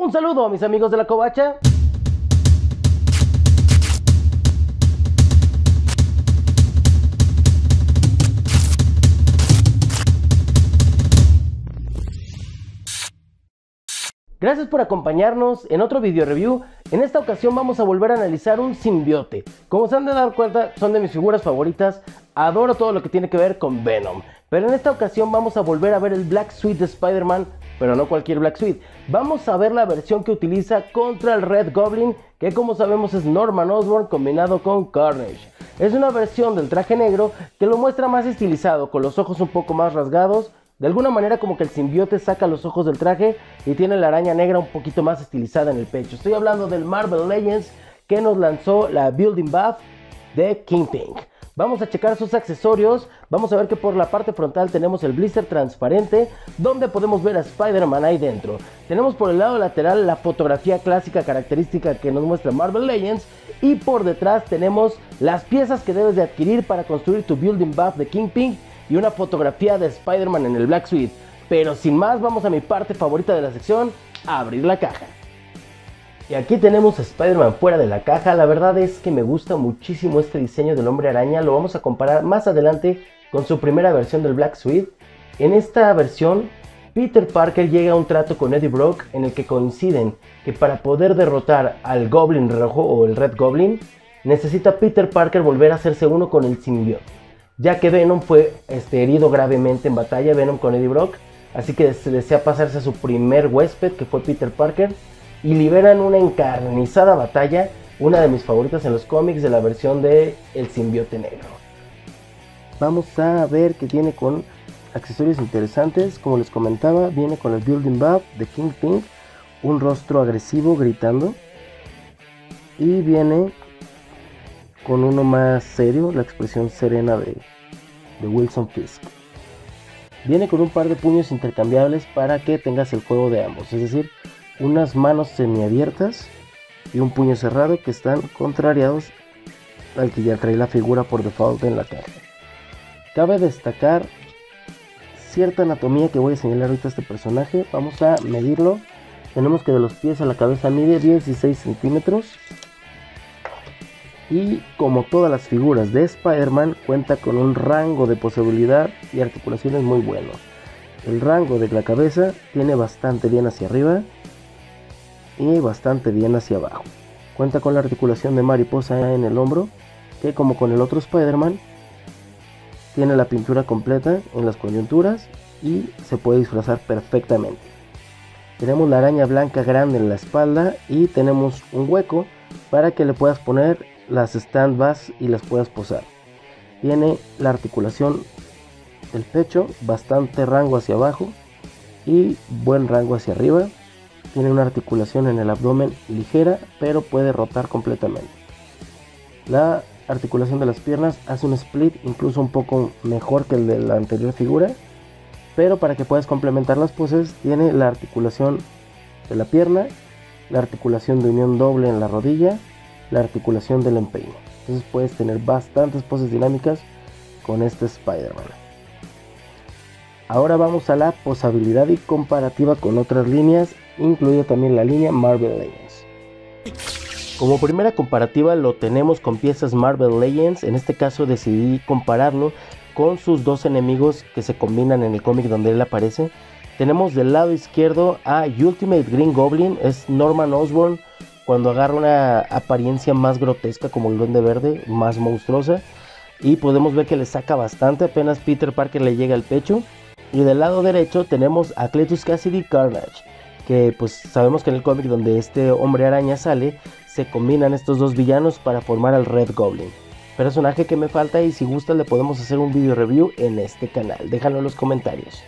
Un saludo a mis amigos de la covacha. Gracias por acompañarnos en otro video review. En esta ocasión vamos a volver a analizar un simbiote. Como se han de dar cuenta, son de mis figuras favoritas. Adoro todo lo que tiene que ver con Venom. Pero en esta ocasión vamos a volver a ver el Black Suite de Spider-Man, pero no cualquier Black Suite. Vamos a ver la versión que utiliza contra el Red Goblin, que como sabemos es Norman Osborn combinado con Carnage. Es una versión del traje negro que lo muestra más estilizado, con los ojos un poco más rasgados de alguna manera como que el simbiote saca los ojos del traje y tiene la araña negra un poquito más estilizada en el pecho. Estoy hablando del Marvel Legends que nos lanzó la Building Buff de Kingpin. Vamos a checar sus accesorios. Vamos a ver que por la parte frontal tenemos el blister transparente, donde podemos ver a Spider-Man ahí dentro. Tenemos por el lado lateral la fotografía clásica característica que nos muestra Marvel Legends. Y por detrás tenemos las piezas que debes de adquirir para construir tu Building Buff de Kingpin y una fotografía de Spider-Man en el Black Suite. Pero sin más, vamos a mi parte favorita de la sección, abrir la caja. Y aquí tenemos a Spider-Man fuera de la caja. La verdad es que me gusta muchísimo este diseño del hombre araña. Lo vamos a comparar más adelante con su primera versión del Black Suite. En esta versión, Peter Parker llega a un trato con Eddie Brock en el que coinciden que para poder derrotar al Goblin Rojo o el Red Goblin, necesita Peter Parker volver a hacerse uno con el simbionte ya que Venom fue este, herido gravemente en batalla, Venom con Eddie Brock, así que se desea pasarse a su primer huésped, que fue Peter Parker, y liberan una encarnizada batalla, una de mis favoritas en los cómics de la versión de El simbiote negro. Vamos a ver que tiene con accesorios interesantes, como les comentaba, viene con el Building Buff de King Pink, un rostro agresivo gritando, y viene con uno más serio, la expresión serena de, Wilson Fisk. Viene con un par de puños intercambiables para que tengas el juego de ambos, es decir, unas manos semiabiertas y un puño cerrado que están contrariados al que ya trae la figura por default en la caja. Cabe destacar cierta anatomía que voy a señalar ahorita a este personaje. Vamos a medirlo. Tenemos que de los pies a la cabeza mide 16 centímetros y como todas las figuras de Spider-Man cuenta con un rango de posibilidad y articulaciones muy bueno. El rango de la cabeza tiene bastante bien hacia arriba y bastante bien hacia abajo. Cuenta con la articulación de mariposa en el hombro que como con el otro Spider-Man tiene la pintura completa en las coyunturas y se puede disfrazar perfectamente. Tenemos la araña blanca grande en la espalda y tenemos un hueco para que le puedas poner las stand y las puedas posar. Tiene la articulación del pecho, bastante rango hacia abajo y buen rango hacia arriba. Tiene una articulación en el abdomen ligera, pero puede rotar completamente. La articulación de las piernas hace un split incluso un poco mejor que el de la anterior figura, pero para que puedas complementar las poses tiene la articulación de la pierna, la articulación de unión doble en la rodilla la articulación del empeine. Entonces puedes tener bastantes poses dinámicas con este Spider-Man. Ahora vamos a la posabilidad y comparativa con otras líneas, incluida también la línea Marvel Legends. Como primera comparativa lo tenemos con piezas Marvel Legends, en este caso decidí compararlo con sus dos enemigos que se combinan en el cómic donde él aparece. Tenemos del lado izquierdo a Ultimate Green Goblin, es Norman Osborn cuando agarra una apariencia más grotesca como el duende verde, más monstruosa. Y podemos ver que le saca bastante, apenas Peter Parker le llega al pecho. Y del lado derecho tenemos a Cletus Cassidy Carnage, que pues sabemos que en el cómic donde este hombre araña sale, se combinan estos dos villanos para formar al Red Goblin. Personaje que me falta y si gusta le podemos hacer un video review en este canal, déjalo en los comentarios.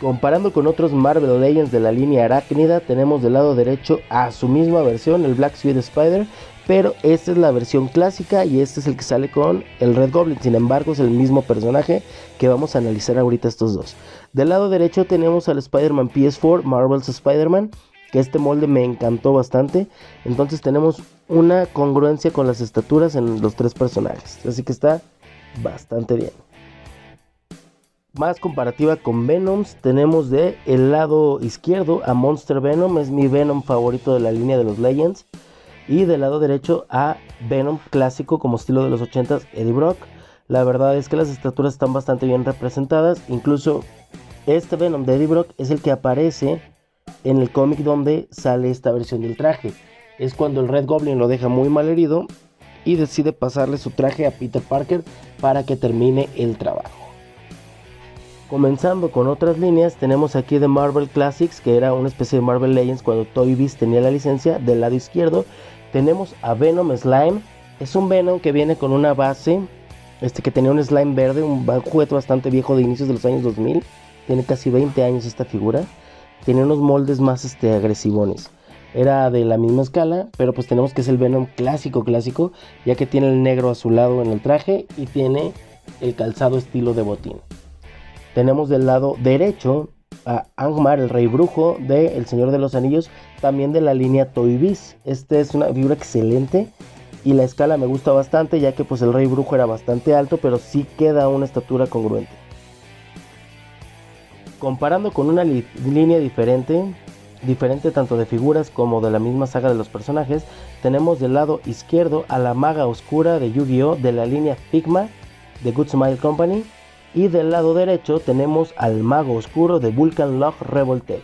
Comparando con otros Marvel Legends de la línea arácnida, tenemos del lado derecho a su misma versión, el Black Suite Spider, pero esta es la versión clásica y este es el que sale con el Red Goblin. Sin embargo, es el mismo personaje que vamos a analizar ahorita estos dos. Del lado derecho tenemos al Spider-Man PS4, Marvel's Spider-Man, que este molde me encantó bastante. Entonces tenemos una congruencia con las estaturas en los tres personajes. Así que está bastante bien. más comparativa con Venoms, tenemos de el lado izquierdo a Monster Venom, es mi Venom favorito de la línea de los Legends. Y del lado derecho a Venom clásico como estilo de los 80s, Eddie Brock. La verdad es que las estaturas están bastante bien representadas. Incluso este Venom de Eddie Brock es el que aparece en el cómic donde sale esta versión del traje. Es cuando el Red Goblin lo deja muy mal herido y decide pasarle su traje a Peter Parker para que termine el trabajo. Comenzando con otras líneas, tenemos aquí de Marvel Classics, que era una especie de Marvel Legends cuando Toy Biz tenía la licencia. Del lado izquierdo tenemos a Venom Slime. Es un Venom que viene con una base, este que tenía un slime verde, un juguete bastante viejo de inicios de los años 2000. Tiene casi 20 años esta figura. Tiene unos moldes más este, agresivones. Era de la misma escala, pero pues tenemos que es el Venom clásico, clásico, ya que tiene el negro azulado en el traje y tiene el calzado estilo de botín. Tenemos del lado derecho a Angmar, el rey brujo de El Señor de los Anillos, también de la línea Toy Biz. Este es una figura excelente y la escala me gusta bastante ya que pues el rey brujo era bastante alto, pero sí queda una estatura congruente. Comparando con una línea diferente, diferente tanto de figuras como de la misma saga de los personajes, tenemos del lado izquierdo a la maga oscura de Yu-Gi-Oh! de la línea Figma de Good Smile Company y del lado derecho tenemos al mago oscuro de Vulcan Log Revoltech.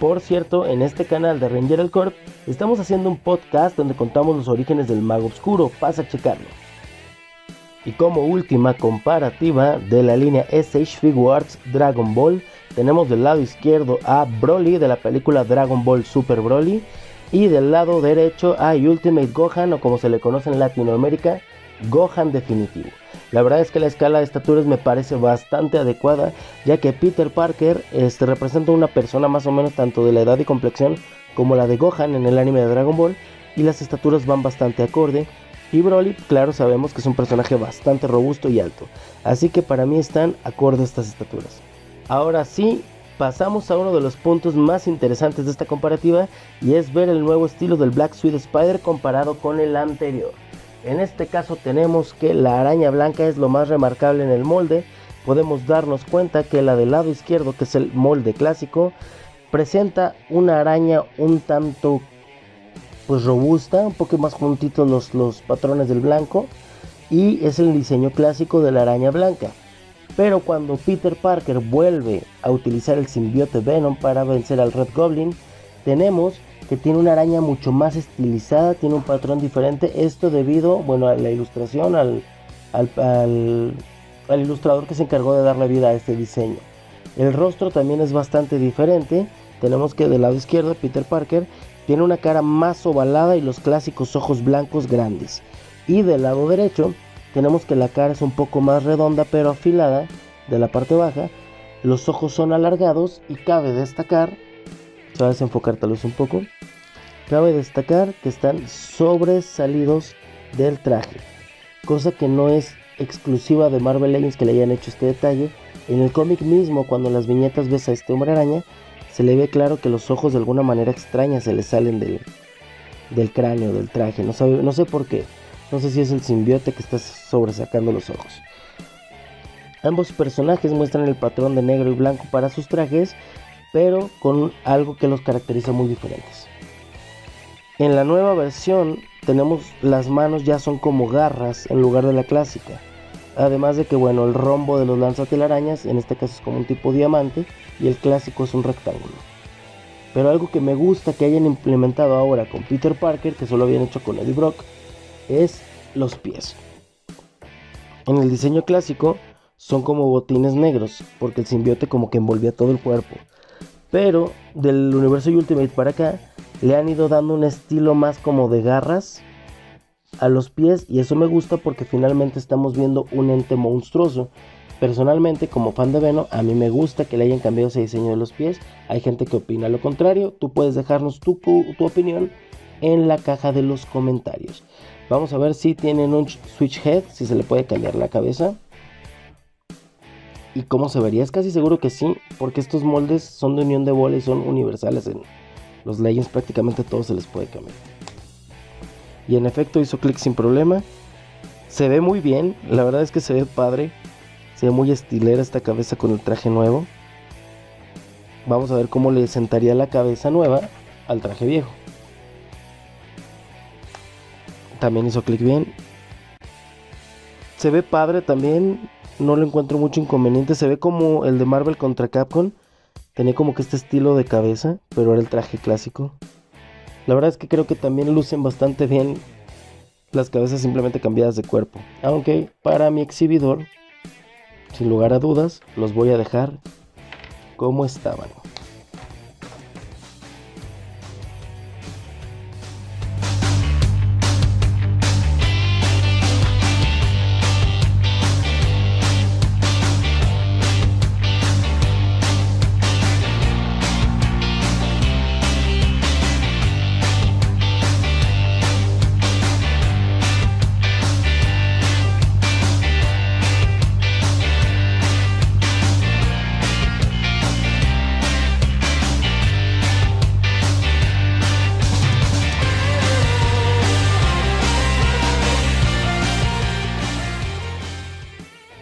Por cierto, en este canal de Ranger El Corp estamos haciendo un podcast donde contamos los orígenes del mago oscuro, pasa a checarlo. Y como última comparativa de la línea SH Figuarts Dragon Ball, tenemos del lado izquierdo a Broly de la película Dragon Ball Super Broly y del lado derecho a Ultimate Gohan o como se le conoce en Latinoamérica, Gohan definitivo. La verdad es que la escala de estaturas me parece bastante adecuada, ya que Peter Parker este, representa una persona más o menos tanto de la edad y complexión como la de Gohan en el anime de Dragon Ball, y las estaturas van bastante acorde. Y Broly, claro, sabemos que es un personaje bastante robusto y alto, así que para mí están acorde estas estaturas. Ahora sí, pasamos a uno de los puntos más interesantes de esta comparativa y es ver el nuevo estilo del Black Suite Spider comparado con el anterior. En este caso tenemos que la araña blanca es lo más remarcable en el molde. Podemos darnos cuenta que la del lado izquierdo, que es el molde clásico, presenta una araña un tanto pues robusta, un poco más juntitos los, los patrones del blanco y es el diseño clásico de la araña blanca. Pero cuando Peter Parker vuelve a utilizar el simbiote Venom para vencer al Red Goblin, tenemos que tiene una araña mucho más estilizada, tiene un patrón diferente. Esto debido, bueno, a la ilustración, al, al, ilustrador que se encargó de darle vida a este diseño. El rostro también es bastante diferente. Tenemos que del lado izquierdo Peter Parker tiene una cara más ovalada y los clásicos ojos blancos grandes. Y del lado derecho tenemos que la cara es un poco más redonda pero afilada de la parte baja. Los ojos son alargados y cabe destacar tal vez un poco. Cabe destacar que están sobresalidos del traje, cosa que no es exclusiva de Marvel Legends que le hayan hecho este detalle. En el cómic mismo, cuando las viñetas ves a este hombre araña, se le ve claro que los ojos de alguna manera extraña se le salen del, del cráneo, del traje. No, no sé por qué. No sé si es el simbiote que está sobresacando los ojos. Ambos personajes muestran el patrón de negro y blanco para sus trajes, pero con algo que los caracteriza muy diferentes. En la nueva versión tenemos las manos ya son como garras en lugar de la clásica. Además de que bueno, el rombo de los lanzatelarañas en este caso es como un tipo diamante y el clásico es un rectángulo. Pero algo que me gusta que hayan implementado ahora con Peter Parker, que solo habían hecho con Eddie Brock, es los pies. En el diseño clásico son como botines negros, porque el simbiote como que envolvía todo el cuerpo. Pero del universo Ultimate para acá le han ido dando un estilo más como de garras a los pies y eso me gusta porque finalmente estamos viendo un ente monstruoso. Personalmente, como fan de Venom, a mí me gusta que le hayan cambiado ese diseño de los pies. Hay gente que opina lo contrario. Tú puedes dejarnos tu, tu opinión en la caja de los comentarios. Vamos a ver si tienen un switch head, si se le puede cambiar la cabeza. ¿Y cómo se vería? Es casi seguro que sí, porque estos moldes son de unión de bola y son universales. En los Legends prácticamente todo se les puede cambiar. Y en efecto hizo clic sin problema. Se ve muy bien, la verdad es que se ve padre. Se ve muy estilera esta cabeza con el traje nuevo. Vamos a ver cómo le sentaría la cabeza nueva al traje viejo. También hizo clic bien. Se ve padre también. No le encuentro mucho inconveniente. Se ve como el de Marvel contra Capcom. Tenía como que este estilo de cabeza, pero era el traje clásico. La verdad es que creo que también lucen bastante bien las cabezas simplemente cambiadas de cuerpo. Aunque para mi exhibidor, sin lugar a dudas, los voy a dejar como estaban.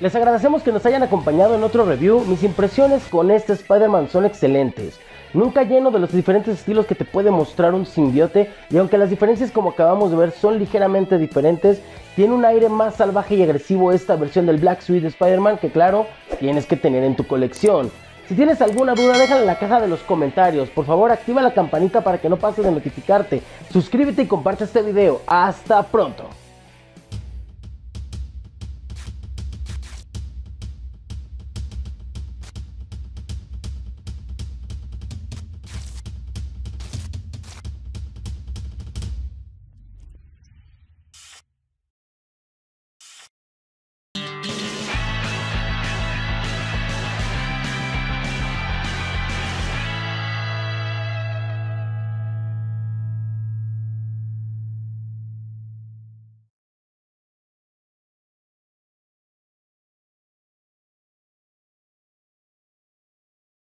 Les agradecemos que nos hayan acompañado en otro review. Mis impresiones con este Spider-Man son excelentes. Nunca lleno de los diferentes estilos que te puede mostrar un simbiote y aunque las diferencias como acabamos de ver son ligeramente diferentes, tiene un aire más salvaje y agresivo esta versión del Black Suite Spider-Man que claro, tienes que tener en tu colección. Si tienes alguna duda déjala en la caja de los comentarios, por favor activa la campanita para que no pases de notificarte, suscríbete y comparte este video. Hasta pronto.